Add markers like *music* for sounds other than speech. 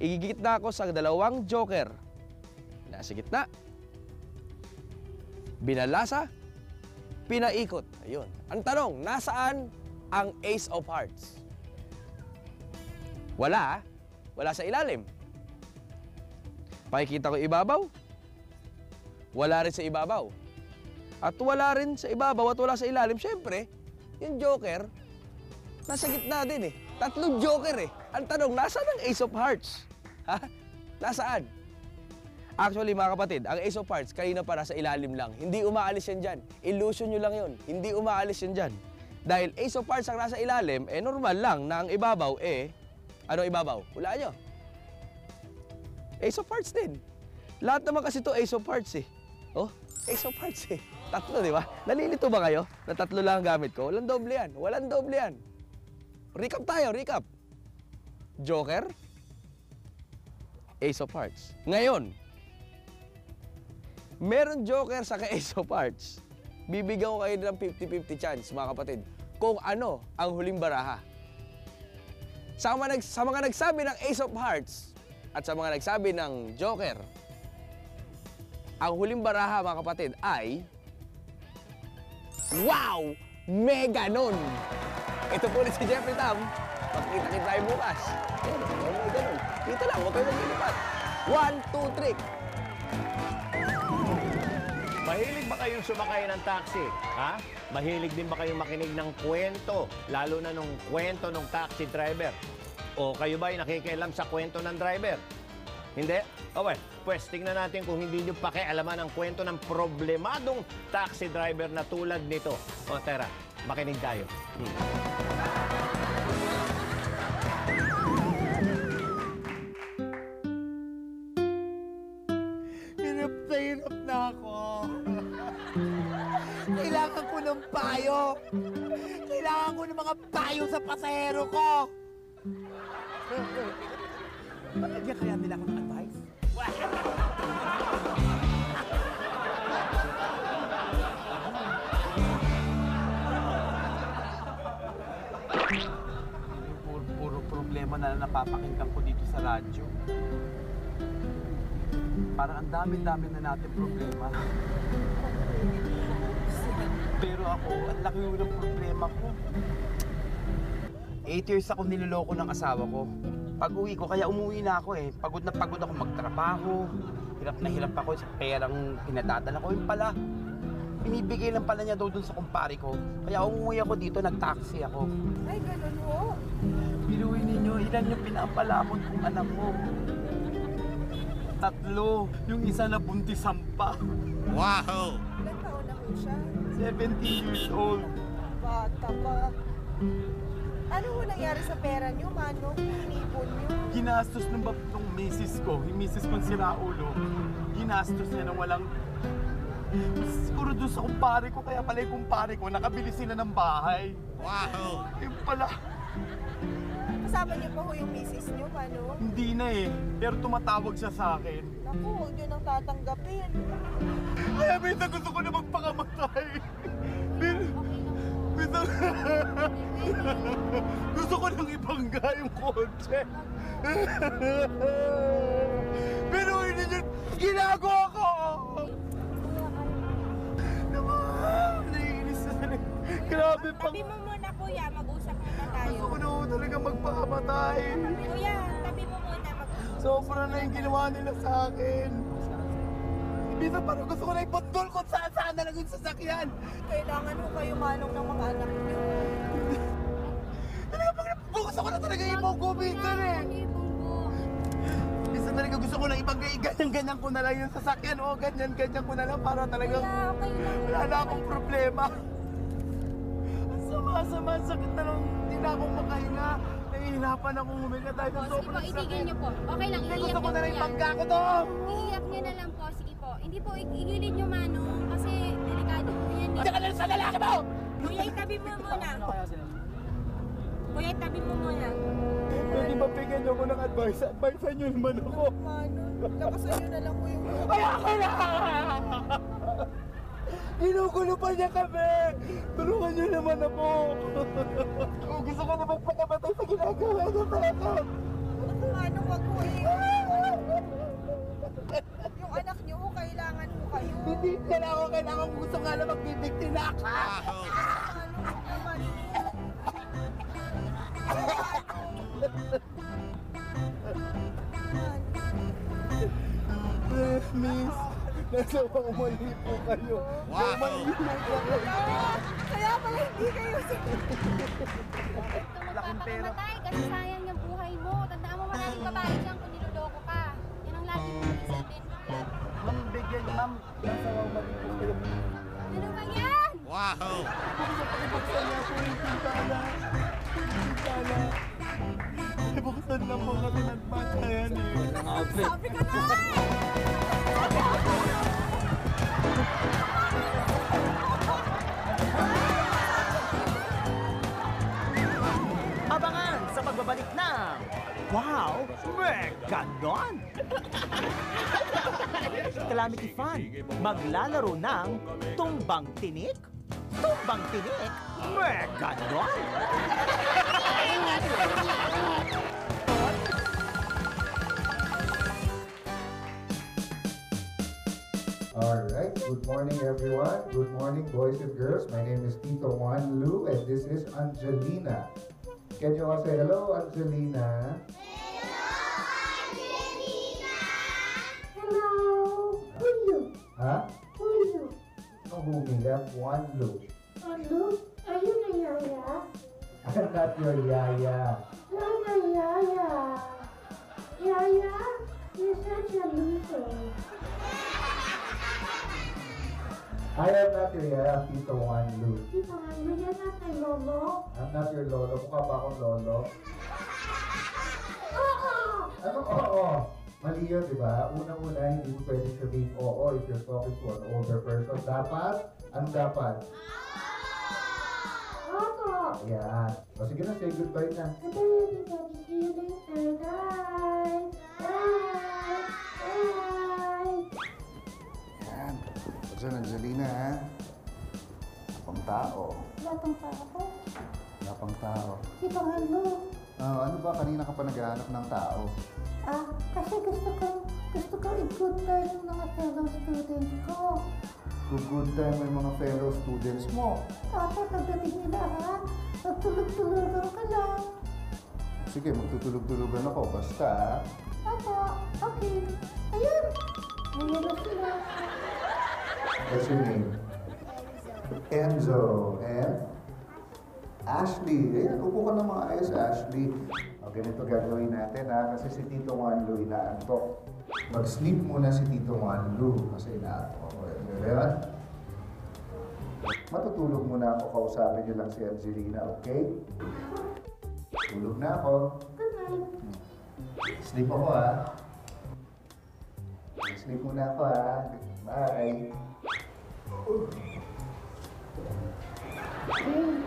Igigitna ko sa dalawang joker. Nasa gitna. Binalasa. Pinaikot. Ayun. Ang tanong, nasaan ang Ace of Hearts? Wala. Wala sa ilalim. Pakikita ko ibabaw. Wala rin sa ibabaw. At wala rin sa ibabaw at wala sa ilalim. Siyempre, yung joker, nasa gitna din eh. Tatlong joker eh. Ang tanong, nasaan ang Ace of Hearts? Ha? Nasaan? Actually, mga kapatid, ang Ace of Hearts, kanina pa nasa ilalim lang. Hindi umaalis yan dyan. Illusion nyo lang yun. Hindi umaalis yan dyan. Dahil Ace of Hearts ang nasa ilalim, eh normal lang na ang ibabaw eh, ano ibabaw? Wala nyo. Ace of Hearts din. Lahat naman kasi to Ace of Hearts eh. Oh, Ace of Hearts eh. Tatlo, di ba? Nalilito ba kayo na tatlo lang ang gamit ko? Walang doble yan. Walang doble yan. Recap tayo, recap. Joker, Ace of Hearts. Ngayon, meron Joker sa Ace of Hearts. Bibigyan ko kayo ng 50-50 chance, mga kapatid, kung ano ang huling baraha. Sa mga, nag, sa mga nagsabi ng Ace of Hearts at sa mga nagsabi ng Joker, ang huling baraha, mga kapatid, ay... Wow! Mega nun! Ito po rin si Jeffrey Tam. Magkita-kita tayo bukas. Ayun, oh, mega nun. Dito lang, huwag kayo maglilipat. One, two, three. Mahilig ba kayong sumakay ng taxi? Ha? Mahilig din ba kayong makinig ng kwento? Lalo na nung kwento ng taxi driver? O kayo ba ay nakikialam sa kwento ng driver? Hindi? Okay, pues tingnan natin kung hindi nyo pakialaman ang kwento ng problemadong taxi driver na tulad nito. O tera, makinig tayo. Hmm. Hirap na hirap na ako. Kailangan ko ng payo. Kailangan ko ng mga payo sa pasahero ko. Bakit kaya nila ako ng advice? Puro *laughs* problema na napapakinggan ko dito sa radyo. Parang ang dami-dami na natin problema. Pero ako, ang laki ng problema ko. Eight years ako niloloko ng asawa ko. Pag uwi ko, kaya umuwi na ako eh. Pagod na pagod ako magtrabaho. Hirap na hirap ako sa perang pinadadala ko. Yung pala, binibigay lang pala niya daw dun sa kumpare ko. Kaya umuwi ako dito, nag-taxi ako. Ay, ganun ho. Ilan yung pinapalamon kong anak mo? Tatlo. Yung isa na buntisan pa. Ilan taon na ho siya? 17 years old. Bata pa. Ano ho nangyari sa pera niyo, Manong? Inipon niyo? Ginastos ng bab ng misis ko, yung misis kong si Raulo. Ginastos niya ng walang... Siguro doon sa kumpare ko, kaya pala yung kumpare ko, nakabili sila ng bahay. Wow! Yung pala, Kasama niyo pa ho yung misis niyo, Manong? hindi na eh. Pero tumatawag siya sa akin. Naku, huwag niyo nang tatanggapin. Kaya minsan gusto ko na magpakamatay. Min- Minsan... gusto ko nang ibangga yung kotse. Pero hindi niya ginagawa ko. Naman, naiinis na. Grabe pang... Tabi mo Sobra na yung ginawa nila sa akin. Minsan parang gusto ko na ipundol kung saan saan na lang yung sasakyan. Kailangan ho kayo, Manong, ng mga anak niyo. Talaga pag gusto ko na talaga ibang ko minsan eh. Minsan talaga gusto ko na ibang ganyan-ganyan ko na lang yung sasakyan o ganyan-ganyan ko na lang para talagang wala na akong problema. Ang sama-sama, sakit na lang, hindi na akong makahinga. Nahihirapan akong huminga dahil Po, sige po, sobrang itigil niyo po. Okay lang, Kaya iiyak gusto ko niyo na po rin yan. pangga ko to. Iiyak niyo na lang po, sige po. Hindi po, igilid niyo manong kasi delikado po yan. Diyan ka na sa lalaki mo! Kuya, itabi mo muna. Kuya, itabi mo muna. Pwede ba bigyan niyo ko ng advice? Advice niyo naman ako. Manong, lakasan niyo na lang po yung Ay, ako na! Ginugulo pa niya kami! Tulungan niyo naman ako! *laughs* gusto ko namang panamatay sa ginagawa niya sa akin. Ano, wag mo eh? Yung anak niyo, oh, kailangan mo kayo. Hindi, kailangan, kailangan. Gusto nga lang magbibigtin na ka. Miss, nasa pang mali po kayo. Wow! Mali po kayo. Hindi kayo sa... Ito magpapakamatay kasi sayang yung buhay mo. Tandaan mo maraming babae dyan kung niloloko ka. Yan ang lagi mong isipin. Ma'am, bigyan, ma'am. Nasa mga mali po kayo. Ano ba yan? Buksan niya po yung pintana. Pintana. Lang po kasi nagpatayan eh. Sabi ka na! Pagbabalik ng Wow! Meganon! *laughs* Calamity Fun, maglalaro ng Tumbang Tinik? Tumbang Tinik? Meganon! All right. Good morning, everyone. Good morning, boys and girls. My name is Tito Juan Lu, and this is Angelina. Can you all say hello, Angelina? Hello. Who are you? Huh? Who are you? No, me? Left Juan Lu. Hello. Are you the Yaya? I'm *laughs* not your yaya. You're the Yaya. Yaya, you're such a loser. I am not your yaya, Tito Juan Lu. Tito Ano, you're not my lolo. I'm not your lolo. Mukha ba akong lolo? Oo! Ano oo? Mali yun, di ba? Unang-una, hindi mo pwede sabihin oo if you're talking to an older person. Dapat, ano dapat? Oo! Ayan. O sige na, say goodbye na. Goodbye, everybody. See you later. Bye! Diyan, Angelina, ha? Napang tao. Batang pa ako. Napang tao. Tito Ano. Ah, ano ba? Kanina ka pa naghahanap ng tao. Ah, kasi gusto ko, gusto ko i-good time yung mga fellow students ko. Good, time may mga fellow students mo. Tapos pagdating nila ha, magtulog-tulugan ka lang. Sige, magtutulog-tulugan ako. Basta? Apo, okay. What's your name? Enzo. And? Ashley. Ayan, upo ka na maayos, Ashley. O, ganito gagawin natin, ha? Kasi si Tito Wanlu inaantok. Mag-sleep muna si Tito Wanlu kasi inaantok ako. Ayan? Matutulog muna ako. Kausapin niyo lang si Angelina, okay? Tulog na ako. Good night. Sleep ako, ha? Sleep muna ako, ha? Bye. Ooh.